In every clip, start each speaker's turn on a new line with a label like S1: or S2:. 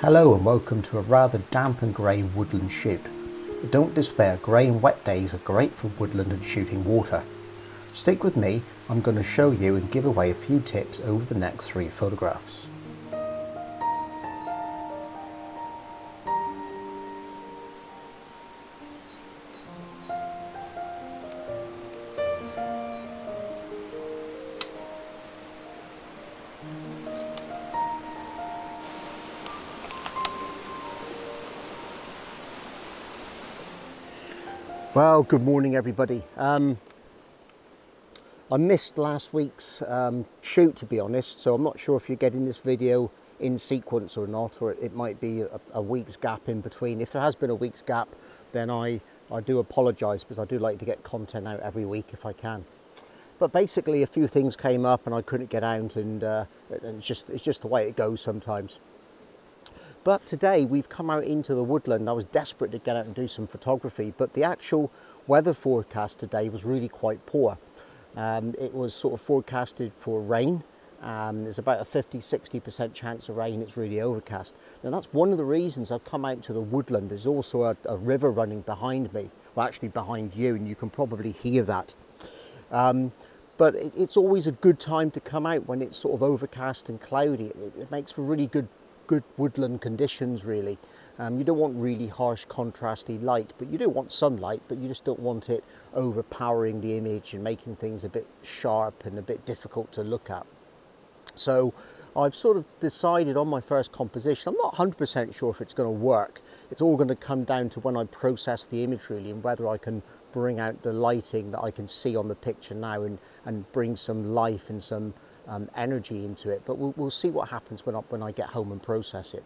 S1: Hello and welcome to a rather damp and grey woodland shoot. But don't despair, grey and wet days are great for woodland and shooting water. Stick with me, I'm going to show you and give away a few tips over the next three photographs. Well, good morning everybody. Um, I missed last week's um, shoot to be honest, so I'm not sure if you're getting this video in sequence or not, or it might be a, a week's gap in between. If there has been a week's gap, then I, I do apologise because I do like to get content out every week if I can. But basically a few things came up and I couldn't get out and, uh, and it's, just, it's just the way it goes sometimes. But today we've come out into the woodland. I was desperate to get out and do some photography, but the actual weather forecast today was really quite poor. Um, it was sort of forecasted for rain. Um, there's about a 50 60% chance of rain. It's really overcast. Now, that's one of the reasons I've come out to the woodland. There's also a, a river running behind me, well, actually behind you, and you can probably hear that. Um, but it, it's always a good time to come out when it's sort of overcast and cloudy. It, it makes for really good good woodland conditions really. Um, you don't want really harsh contrasty light, but you do want sunlight, but you just don't want it overpowering the image and making things a bit sharp and a bit difficult to look at. So I've sort of decided on my first composition, I'm not 100% sure if it's going to work. It's all going to come down to when I process the image really and whether I can bring out the lighting that I can see on the picture now and, and bring some life and some um, energy into it. But we'll, we'll see what happens when I, when I get home and process it.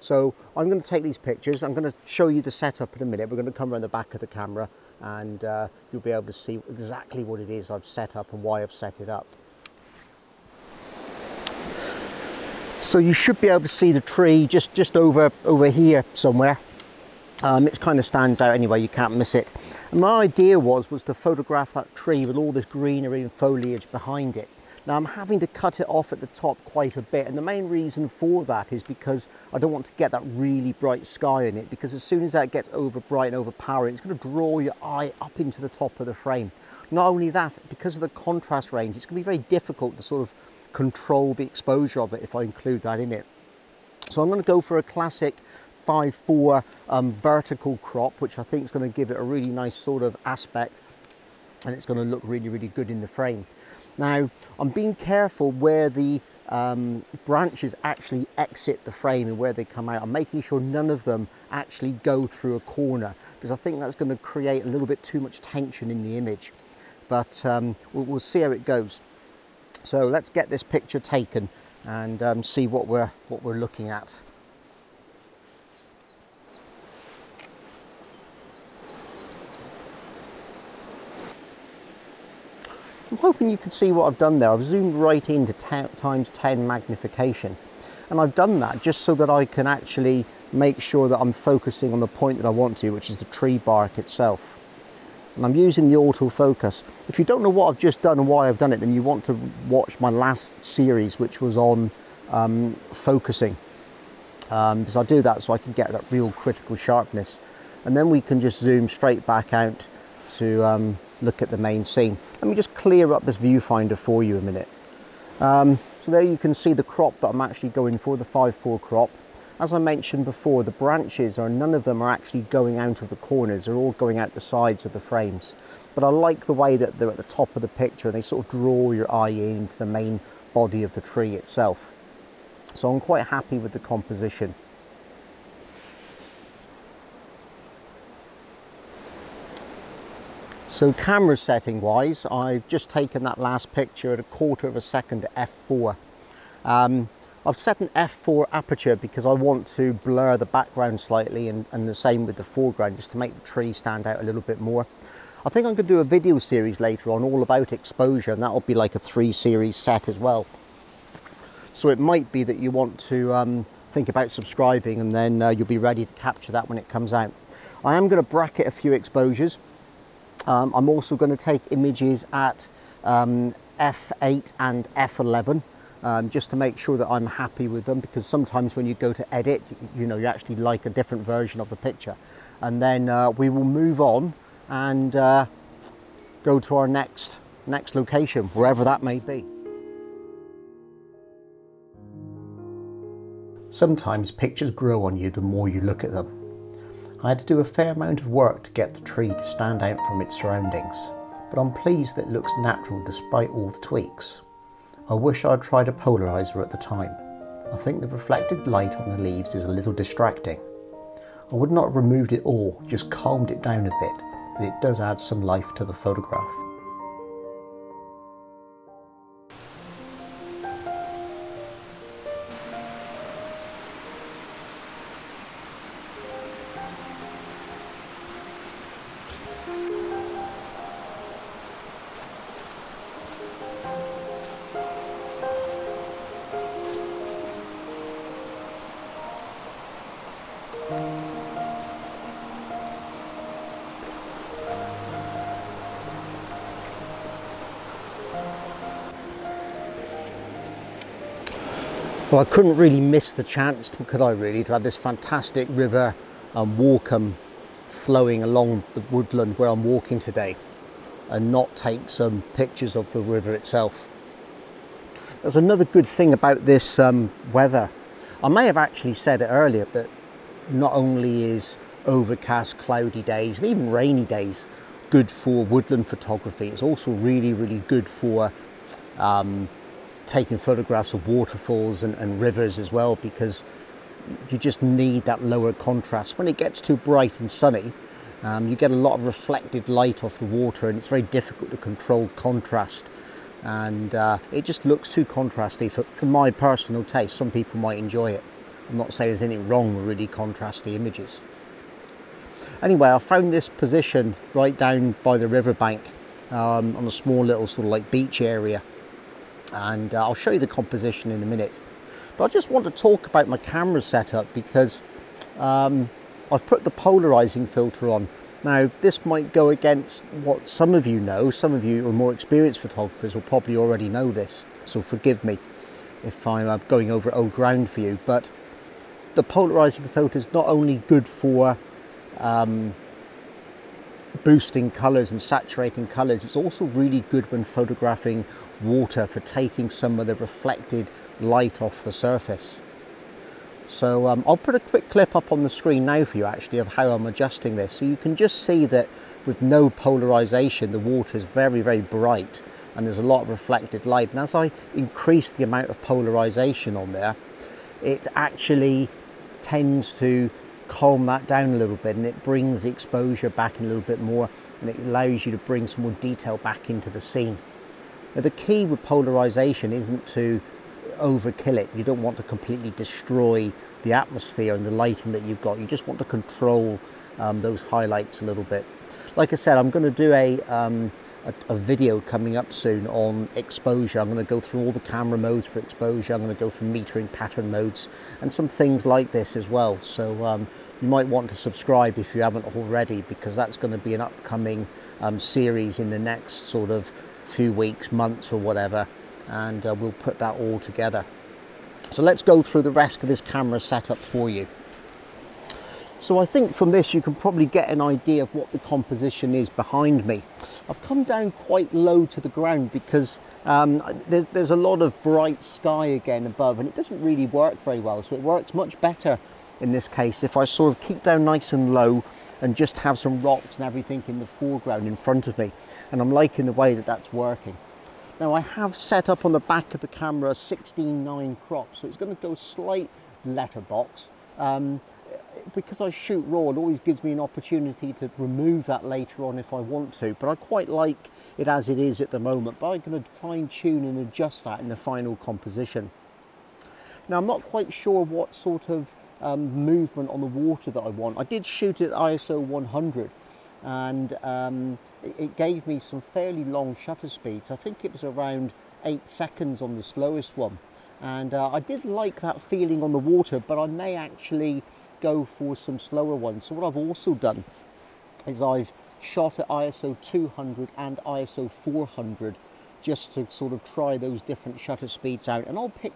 S1: So I'm going to take these pictures. I'm going to show you the setup in a minute. We're going to come around the back of the camera and uh, you'll be able to see exactly what it is I've set up and why I've set it up. So you should be able to see the tree just, just over, over here somewhere. Um, it kind of stands out anyway, you can't miss it. And my idea was, was to photograph that tree with all this greenery and foliage behind it. Now I'm having to cut it off at the top quite a bit and the main reason for that is because I don't want to get that really bright sky in it because as soon as that gets over bright and overpowering it's going to draw your eye up into the top of the frame. Not only that, because of the contrast range it's going to be very difficult to sort of control the exposure of it if I include that in it. So I'm going to go for a classic 5-4 um, vertical crop which I think is going to give it a really nice sort of aspect and it's going to look really really good in the frame. Now, I'm being careful where the um, branches actually exit the frame and where they come out. I'm making sure none of them actually go through a corner because I think that's going to create a little bit too much tension in the image. But um, we'll, we'll, see how it goes. So let's get this picture taken and um, see what we're, what we're looking at. I'm hoping you can see what I've done there. I've zoomed right into times 10 magnification. And I've done that just so that I can actually make sure that I'm focusing on the point that I want to, which is the tree bark itself. And I'm using the autofocus. If you don't know what I've just done and why I've done it, then you want to watch my last series, which was on um, focusing. Um, because I do that so I can get that real critical sharpness. And then we can just zoom straight back out to um, look at the main scene. Let me just clear up this viewfinder for you a minute. Um, so there you can see the crop that I'm actually going for, the 5-4 crop. As I mentioned before, the branches are none of them are actually going out of the corners, they're all going out the sides of the frames. But I like the way that they're at the top of the picture and they sort of draw your eye into the main body of the tree itself. So I'm quite happy with the composition. So camera setting wise, I've just taken that last picture at a quarter of a second f4. Um, I've set an f4 aperture because I want to blur the background slightly and, and, the same with the foreground just to make the tree stand out a little bit more. I think I'm going to do a video series later on all about exposure and that'll be like a three series set as well. So it might be that you want to um, think about subscribing and then uh, you'll be ready to capture that when it comes out. I am going to bracket a few exposures um, I'm also going to take images at um, f8 and f11 um, just to make sure that I'm happy with them because sometimes when you go to edit, you know, you actually like a different version of the picture. And then uh, we will move on and uh, go to our next, next location, wherever that may be. Sometimes pictures grow on you the more you look at them. I had to do a fair amount of work to get the tree to stand out from its surroundings, but I'm pleased that it looks natural despite all the tweaks. I wish I'd tried a polarizer at the time. I think the reflected light on the leaves is a little distracting. I would not have removed it all, just calmed it down a bit, as it does add some life to the photograph. Well, I couldn't really miss the chance, could I really, to have this fantastic river um, and Walkham flowing along the woodland where I'm walking today and not take some pictures of the river itself. There's another good thing about this um, weather. I may have actually said it earlier that not only is overcast, cloudy days and even rainy days good for woodland photography, it's also really, really good for um, taking photographs of waterfalls and, and rivers as well because you just need that lower contrast. When it gets too bright and sunny, um, you get a lot of reflected light off the water and it's very difficult to control contrast and uh, it just looks too contrasty for, for my personal taste. Some people might enjoy it. I'm not saying there's anything wrong with really contrasty images. Anyway, I found this position right down by the riverbank um, on a small little sort of like beach area and uh, I'll show you the composition in a minute. But I just want to talk about my camera setup because um, I've put the polarizing filter on. Now this might go against what some of you know, some of you are more experienced photographers will probably already know this, so forgive me if I'm uh, going over old ground for you, but the polarizing filter is not only good for um, boosting colors and saturating colors, it's also really good when photographing water for taking some of the reflected light off the surface. So um, I'll put a quick clip up on the screen now for you actually of how I'm adjusting this. So you can just see that with no polarization, the water is very, very bright and there's a lot of reflected light. And as I increase the amount of polarization on there, it actually tends to calm that down a little bit and it brings the exposure back a little bit more and it allows you to bring some more detail back into the scene. Now, the key with polarization isn't to overkill it. You don't want to completely destroy the atmosphere and the lighting that you've got. You just want to control um, those highlights a little bit. Like I said, I'm going to do a, um, a, a, video coming up soon on exposure. I'm going to go through all the camera modes for exposure. I'm going to go through metering pattern modes and some things like this as well. So um, you might want to subscribe if you haven't already because that's going to be an upcoming um, series in the next sort of few weeks, months or whatever, and uh, we'll put that all together. So let's go through the rest of this camera setup for you. So I think from this you can probably get an idea of what the composition is behind me. I've come down quite low to the ground because um, there's, there's a lot of bright sky again above and it doesn't really work very well. So it works much better in this case if I sort of keep down nice and low and just have some rocks and everything in the foreground in front of me and I'm liking the way that that's working. Now I have set up on the back of the camera 16.9 crop, so it's going to go slight letterbox. Um, because I shoot raw, it always gives me an opportunity to remove that later on if I want to, but I quite like it as it is at the moment, but I'm going to fine tune and adjust that in the final composition. Now I'm not quite sure what sort of um, movement on the water that I want. I did shoot at ISO 100 and um, it gave me some fairly long shutter speeds. I think it was around eight seconds on the slowest one. And uh, I did like that feeling on the water, but I may actually go for some slower ones. So what I've also done is I've shot at ISO 200 and ISO 400 just to sort of try those different shutter speeds out and I'll pick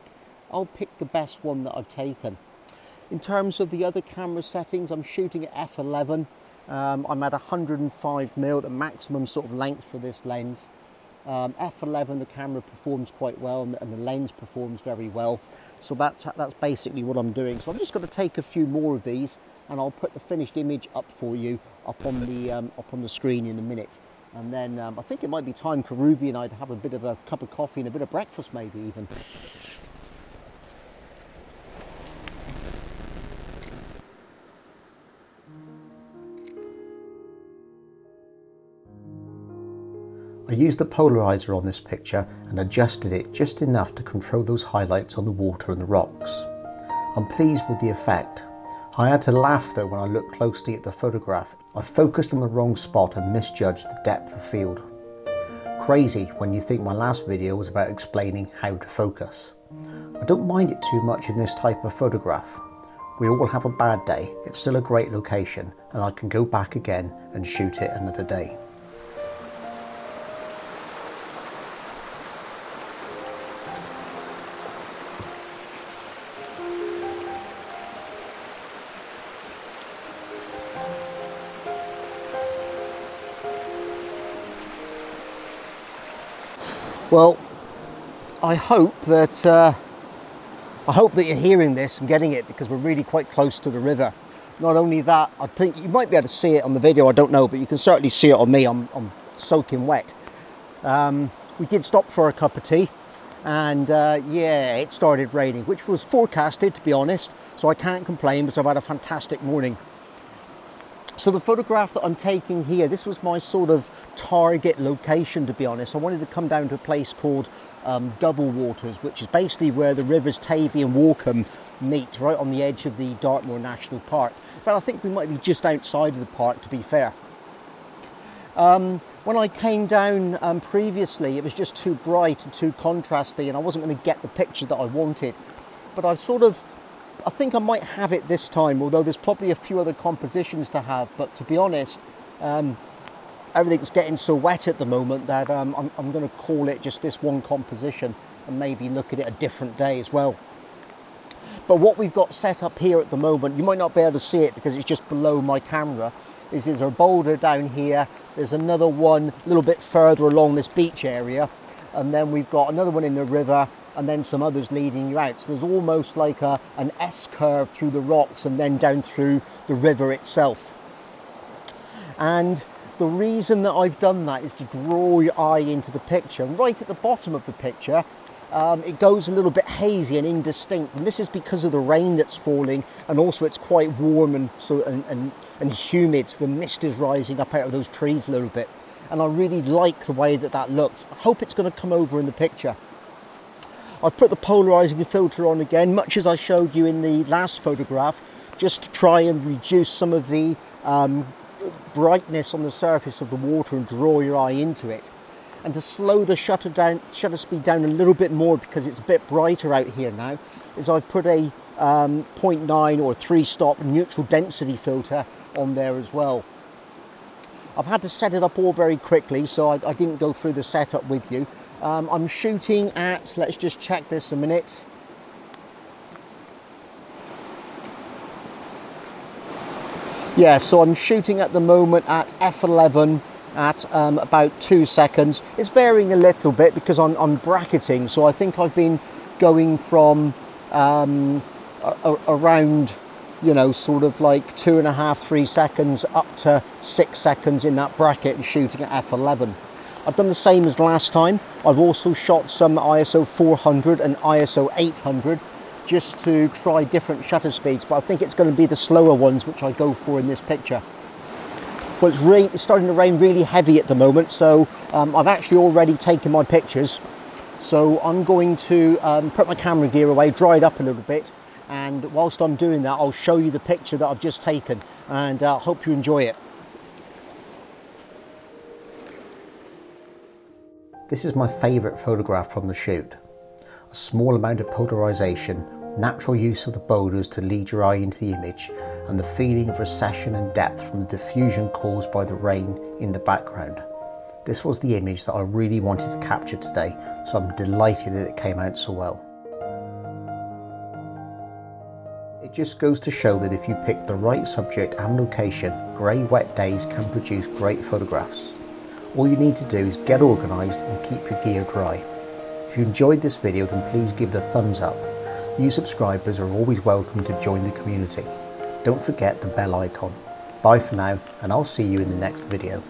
S1: I'll pick the best one that I've taken. In terms of the other camera settings, I'm shooting at f11. Um, I'm at 105 mil, the maximum sort of length for this lens. Um, f11, the camera performs quite well and the, and the lens performs very well. So that's, that's basically what I'm doing. So I'm just going to take a few more of these and I'll put the finished image up for you up on the, um, up on the screen in a minute. And then um, I think it might be time for Ruby and I to have a bit of a cup of coffee and a bit of breakfast maybe even. I used the polarizer on this picture and adjusted it just enough to control those highlights on the water and the rocks. I'm pleased with the effect. I had to laugh though when I looked closely at the photograph. I focused on the wrong spot and misjudged the depth of field. Crazy when you think my last video was about explaining how to focus. I don't mind it too much in this type of photograph. We all have a bad day, it's still a great location and I can go back again and shoot it another day. Well, I hope that uh, I hope that you're hearing this and getting it because we're really quite close to the river. Not only that, I think you might be able to see it on the video. I don't know, but you can certainly see it on me. I'm, I'm soaking wet. Um, we did stop for a cup of tea, and uh, yeah, it started raining, which was forecasted to be honest. So I can't complain because I've had a fantastic morning. So the photograph that I'm taking here, this was my sort of target location to be honest. I wanted to come down to a place called um, Double Waters, which is basically where the rivers Tavy and Walkham meet, right on the edge of the Dartmoor National Park. But I think we might be just outside of the park to be fair. Um, when I came down um, previously, it was just too bright and too contrasty and I wasn't going to get the picture that I wanted. But I've sort of I think I might have it this time, although there's probably a few other compositions to have. But to be honest, um, everything's getting so wet at the moment that um, I'm, I'm going to call it just this one composition and maybe look at it a different day as well. But what we've got set up here at the moment, you might not be able to see it because it's just below my camera, is there's a boulder down here, there's another one a little bit further along this beach area, and then we've got another one in the river, and then some others leading you out. So there's almost like a, an S curve through the rocks and then down through the river itself. And the reason that I've done that is to draw your eye into the picture. And right at the bottom of the picture, um, it goes a little bit hazy and indistinct. And this is because of the rain that's falling and also it's quite warm and, so, and, and, and humid. So the mist is rising up out of those trees a little bit. And I really like the way that that looks. I hope it's going to come over in the picture. I've put the polarizing filter on again, much as I showed you in the last photograph, just to try and reduce some of the um, brightness on the surface of the water and draw your eye into it. And to slow the shutter down, shutter speed down a little bit more because it's a bit brighter out here now, is I've put a um, 0.9 or 3 stop neutral density filter on there as well. I've had to set it up all very quickly, so I, I didn't go through the setup with you. Um, I'm shooting at, let's just check this a minute. Yeah, so I'm shooting at the moment at f11 at um, about two seconds. It's varying a little bit because I'm, I'm bracketing, so I think I've been going from um, around, you know, sort of like two and a half, three seconds up to six seconds in that bracket and shooting at f11. I've done the same as last time. I've also shot some ISO 400 and ISO 800 just to try different shutter speeds, but I think it's going to be the slower ones which I go for in this picture. Well, it's, it's starting to rain really heavy at the moment, so um, I've actually already taken my pictures. So I'm going to um, put my camera gear away, dry it up a little bit, and whilst I'm doing that, I'll show you the picture that I've just taken, and I uh, hope you enjoy it. This is my favourite photograph from the shoot. A small amount of polarisation, natural use of the boulders to lead your eye into the image, and the feeling of recession and depth from the diffusion caused by the rain in the background. This was the image that I really wanted to capture today, so I'm delighted that it came out so well. It just goes to show that if you pick the right subject and location, grey wet days can produce great photographs. All you need to do is get organised and keep your gear dry. If you enjoyed this video then please give it a thumbs up. New subscribers are always welcome to join the community. Don't forget the bell icon. Bye for now and I'll see you in the next video.